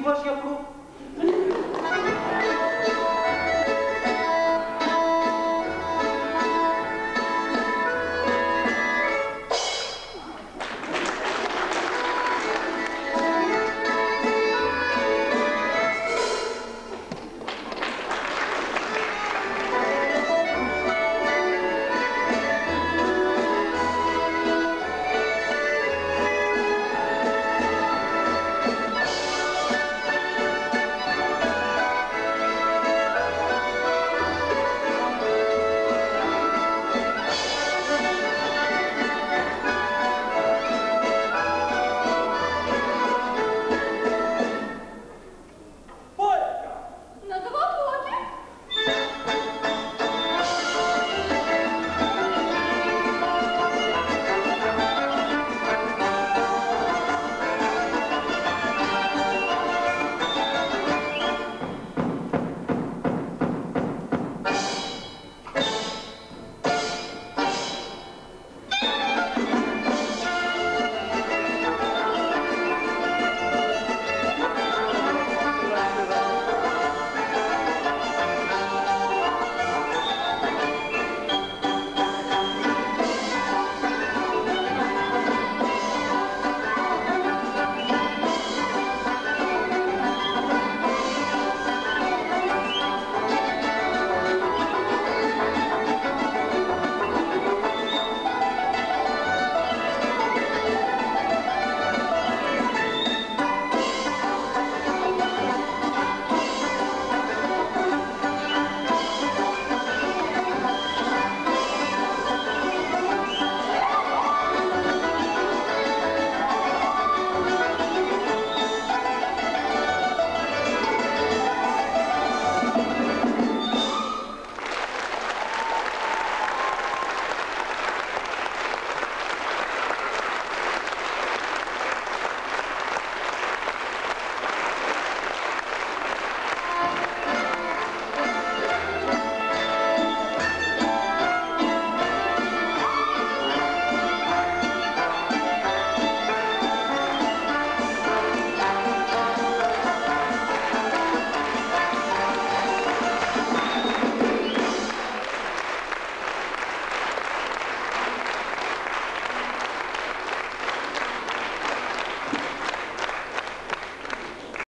Evangelho